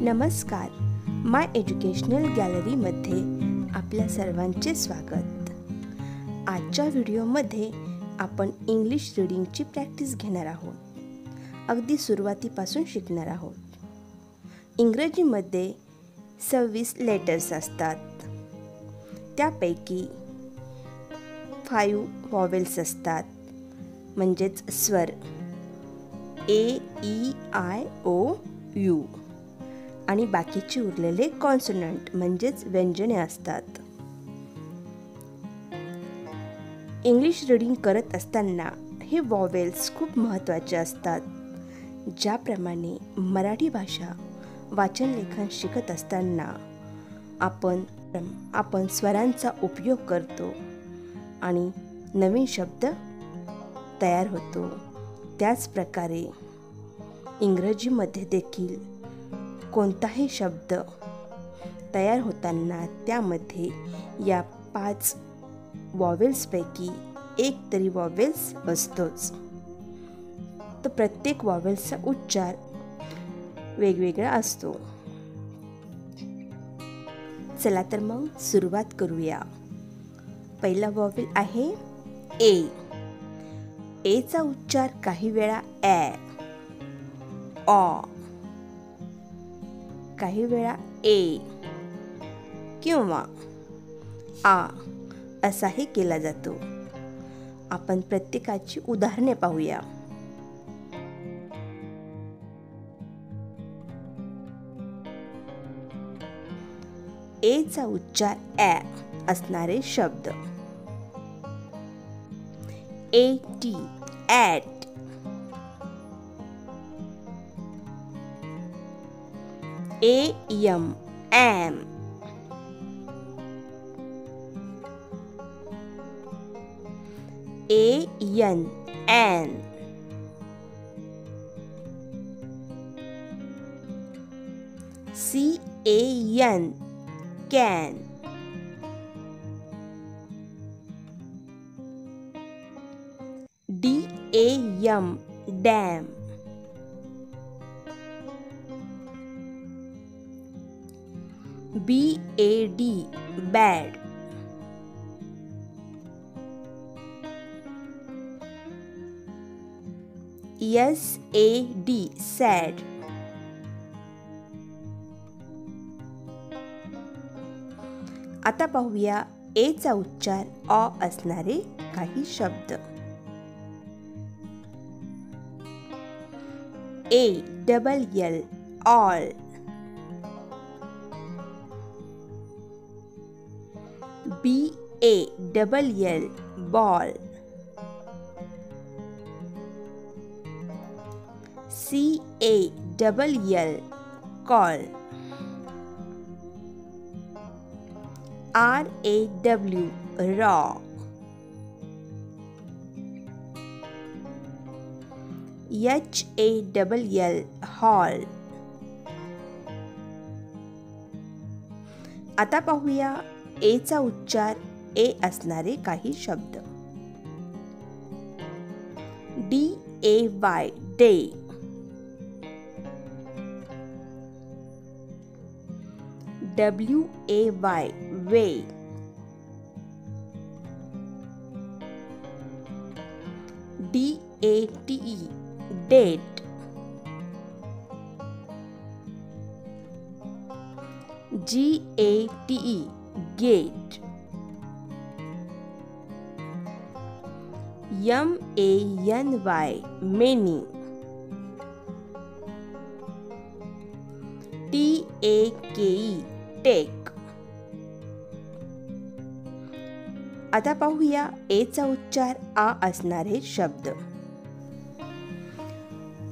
नमस्कार. माय एज्युकेशनल गॅलरीमध्ये आपल्या सर्वांचे स्वागत. आजच्या व्हिडिओमध्ये आपण इंग्लिश रीडिंगची प्रॅक्टिस घेणार आहोत. अगदी सुरुवातीपासून शिकणार आहोत. इंग्रजीमध्ये सव्वीस लेटर्स असतात. त्यापैकी फाईव्ह वॉवेल्स असतात. म्हणजेच स्वर. A E I O U आणि बाकीचे उरलेले कॉन्सनंट म्हणजेच व्यंजने असतात. इंग्लिश रीडिंग करत असताना हे वॉवेल्स खूप महत्त्वाचे असतात. ज्याप्रमाणे मराठी भाषा वाचन लेखन शिकत असताना आपण आपण स्वरांचा उपयोग करतो आणि नवीन शब्द तयार होतो. त्याचप्रकारे इंग्रजीमध्ये देखील कोणताही शब्द तयार होताना त्यामध्ये या पाच वॉवेल्सपैकी एक तरी वॉवेल्स असतोच तर प्रत्येक वॉवेल्सचा उच्चार वेगवेगळा असतो. चला तर मग सुरुवात करूया. पहिला वॉवेल आहे ए एचा उच्चार काही वेळा ॲ ऑ काही वेळा ए किंवा आ असाही केला जातो. आपण प्रत्येकाची उदाहरणे पाहूया. एचा उच्चार ॲ असणारे शब्द. A T at A M am A N an C A N can D A M dam B A D bad S A D sad आता पाहूया एचा उच्चार अ असणारे काही शब्द. A double L all B A double L ball C A double L call R A W raw H A double L hall आता पाहूया एचा उच्चार ए असणारे काही शब्द. D A Y day W A Y way D A T E date G A T E gate. M A N Y many. T A K E take. आता पाहूया एचा उच्चार आ असणारे शब्द.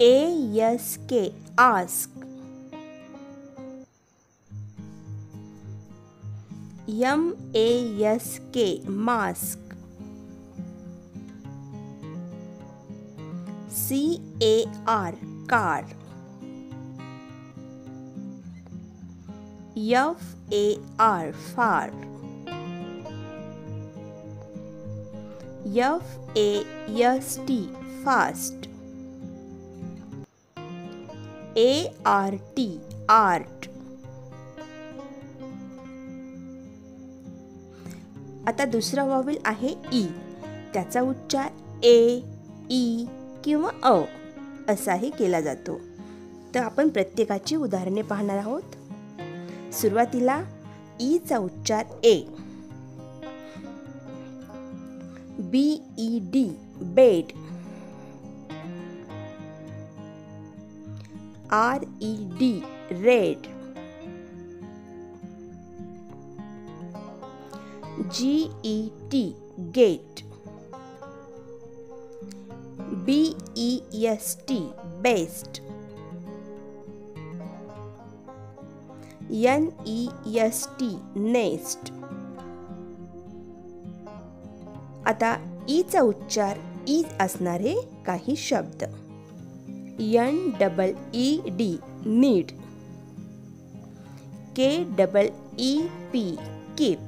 A S K ask M A S K mask C A R car F A R far F A S T fast A R T art आता दुसरा vowel आहे ई त्याचा उच्चार ए ई e किंवा अ असाही केला जातो. तर आपण प्रत्येकाची उदाहरणे पाहणार आहोत. सुरुवातीला e ईचा उच्चार ए B E D bed R E D red G E T get B E S T best N E S T nest आता ईचा उच्चार ई असणारे काही शब्द. N double E D need K double E P keep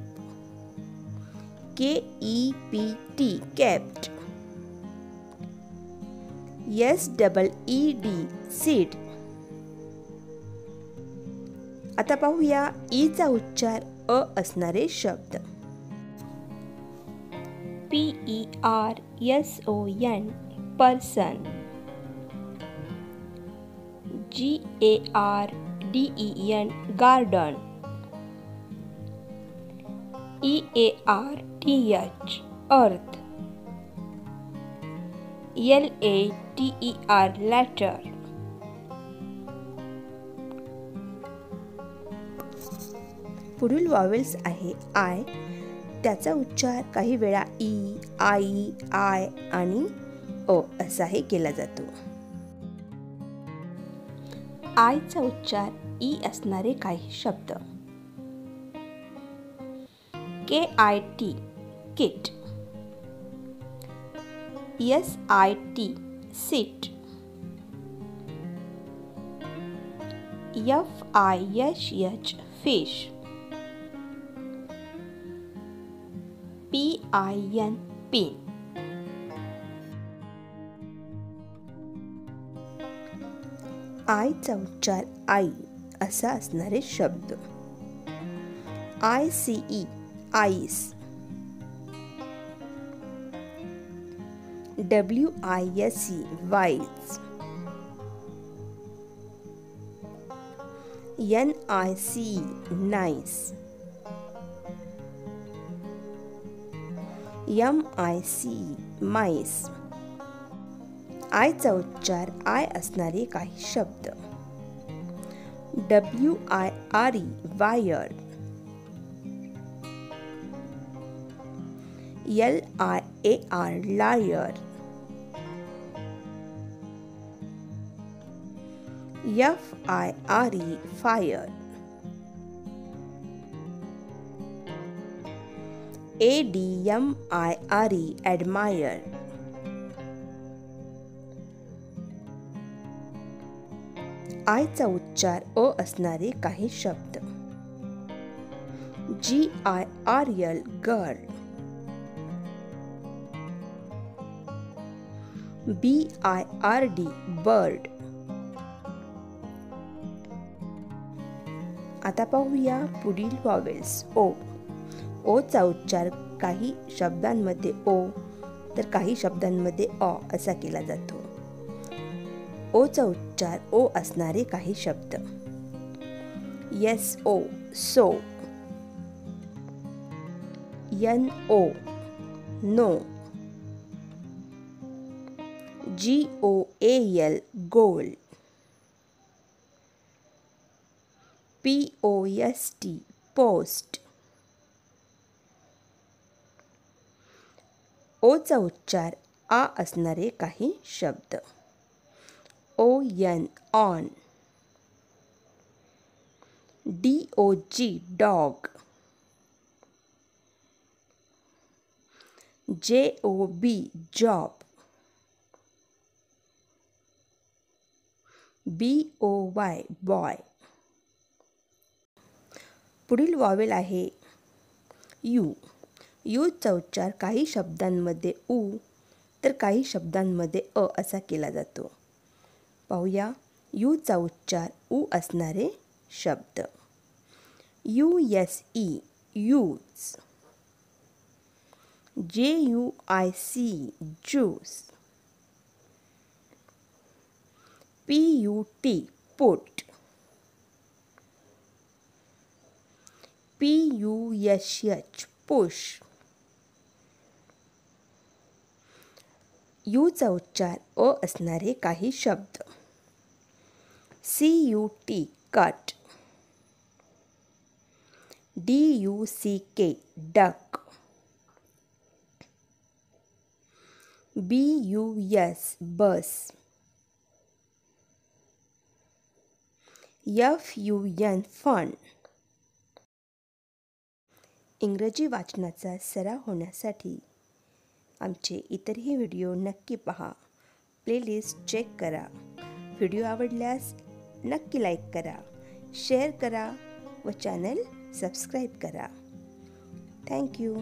K E P T kept S double E D seed आता पाहूया e ईचा उच्चार अ असणारे शब्द. P E R S O N person G A R D E N garden E A R T H earth L A T E R later पुढील vowels आहे I त्याचा उच्चार काही वेळा ई आई आय आणि ओ असाही केला जातो. आयचा उच्चार ई असणारे काही शब्द. K I T kit S I T sit F I H H fish P I N pin आयचा उच्चार आई असा असणारे शब्द. I C E ice. W I S C wise N I C nice M I C mice आयचा उच्चार I असणारे काही शब्द. W I R E wire L I A R liar F I R E fire A D M I R E admire आयचा उच्चार अ असणारे काही शब्द. G I R L girl B I R D bird आता पाहूया पुढील vowels ओ Ocha उच्चार काही शब्दांमध्ये ओ तर काही शब्दांमध्ये अ असा केला जातो. ओचा उच्चार ओ असणारे काही शब्द. S O so N O no G O A L goal P O S T post Ocha उच्चार, आ असणारे काही शब्द. O N on D O G dog J O B job B O Y boy पुढील vowel आहे U यूचा उच्चार काही शब्दांमध्ये उ तर काही शब्दांमध्ये अ असा केला जातो. पाहूया. यूचा उच्चार ऊ असणारे शब्द. U S E use J U I C E juice P U T put P U S H push उच्चार अ असणारे काही शब्द. C U T cut D U C K duck B U S bus F U N fun. इंग्रजी वाचनाचा सराव होण्यासाठी आमचे इतरही व्हिडिओ नक्की पहा. प्लेलिस्ट चेक करा. व्हिडिओ आवडल्यास नक्की लाईक करा शेअर करा व चॅनल सबस्क्राईब करा. थँक्यू